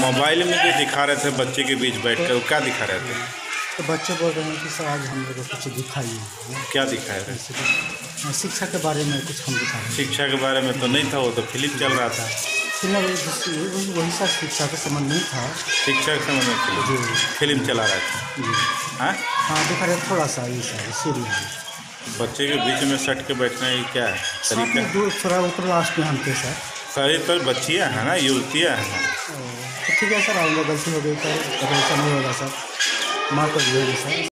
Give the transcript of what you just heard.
Mobile में जो दिखा रहे थे बच्चे के बीच बैठ कर वो क्या दिखा रहे थे? तो बच्चे बोल रहे हैं कि सर आज हम लोग कुछ दिखाइए। क्या दिखाए रहे शिक्षा के बारे में कुछ हम दिखा रहे शिक्षा के बारे में तो नहीं था वो तो फ़िल्म चल रहा था। फ़िल्म वही वही शिक्षा का संबंध नहीं था। शिक्षा के समय में फ़िल्म फ़िल्म चला रहा था। जी। हाँ? हाँ दिखा रहे थोड़ा सा ये सा सीरियल बच्चे के बीच में सट के बैठना ये क्या है? थोड़ा ऊपर लास्ट में हम थे सर। तो बच्चियाँ हैं ना, युवतियाँ हैं। तो ठीक है सर आऊँगा गलती हो गई, सर। ऐसा नहीं होगा, सर। माफ़ कर दीजिएगा, सर।